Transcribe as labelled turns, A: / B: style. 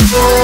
A: Wants